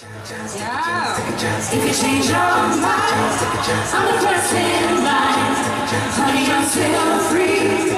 If you change your mind, I'm the first in line. Honey, I'm still free.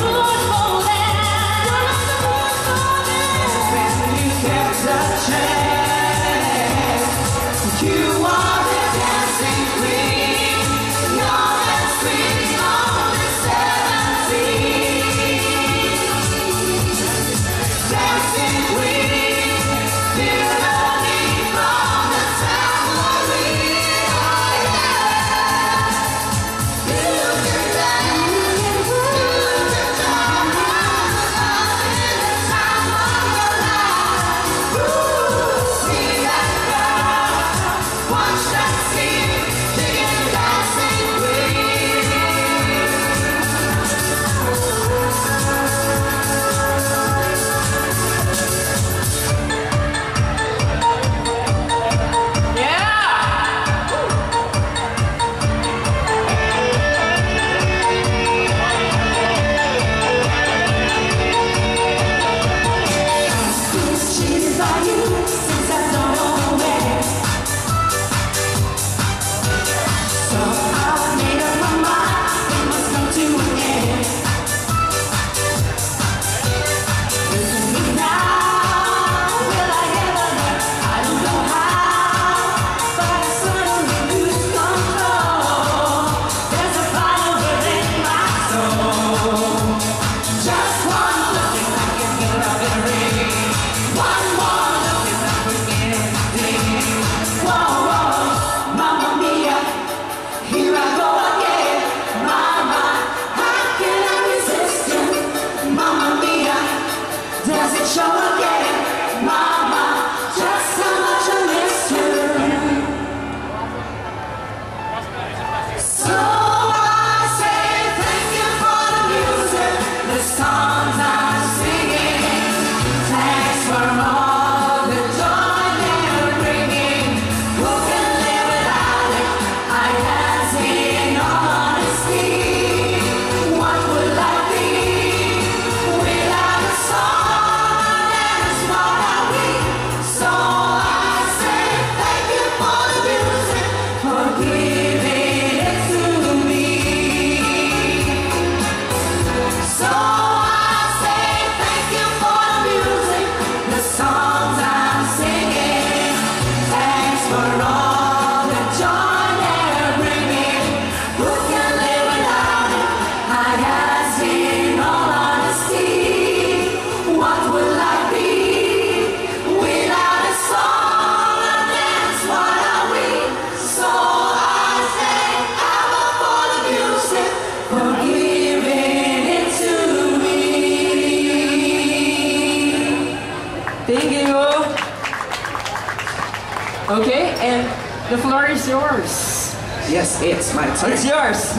Okay, and the floor is yours. Yes, it's my turn. It's yours.